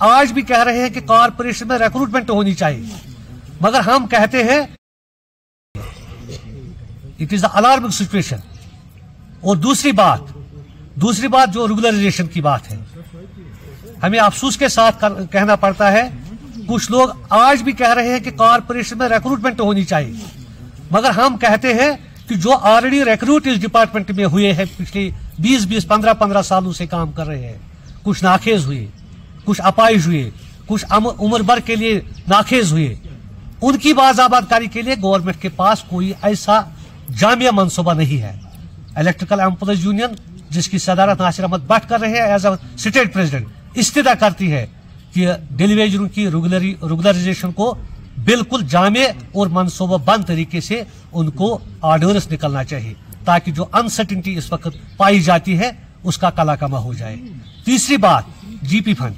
आज भी कह रहे हैं कि कारपोरेशन में रिक्रूटमेंट होनी चाहिए। मगर हम कहते हैं it is the alarming situation और दूसरी बात दूसरी बात जो रेगुलराइजेशन की बात है। हमें अफसोस के साथ कहना पड़ता है, कुछ लोग आज भी कह रहे हैं कि कारपोरेशन में रिक्रूटमेंट होनी चाहिए। मगर हम कहते हैं कि जो ऑलरेडी रिक्रूट इस डिपार्टमेंट में हुए हैं, पिछले 20 20 15 15 सालों से काम कर रहे हैं, कुछ नाखेज हुए। कुछ अपाइज हुए, कुछ उम्र भर के लिए नाखेज हुए। उनकी बाजाबादकारी के लिए गवर्नमेंट के पास कोई ऐसा जामिया मनसूबा नहीं है। इलेक्ट्रिकल एम्प्लॉज यूनियन, जिसकी सदारत नासिर अहमद भट्ट कर रहे हैं एज अ स्टेट प्रेसिडेंट इस्तीदा करती है कि डेलीवेजरों की रेगुलराइजेशन को बिल्कुल जामे और मनसूबा बंद तरीके से उनको ऑर्डर्स निकलना चाहिए, ताकि जो अनसर्टिनिटी इस वक्त पाई जाती है, उसका कलाकमा हो जाए। तीसरी बात जीपी फंड